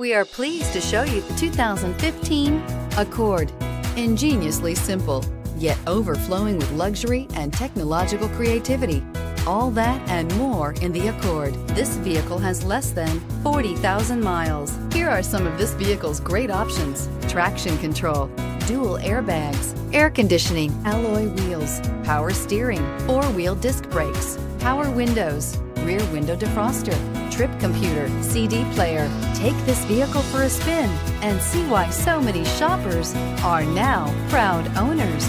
We are pleased to show you the 2015 Accord. Ingeniously simple, yet overflowing with luxury and technological creativity. All that and more in the Accord. This vehicle has less than 40,000 miles. Here are some of this vehicle's great options. Traction control, dual airbags, air conditioning, alloy wheels, power steering, four-wheel disc brakes, power windows, rear window defroster, trip computer, CD player. Take this vehicle for a spin and see why so many shoppers are now proud owners.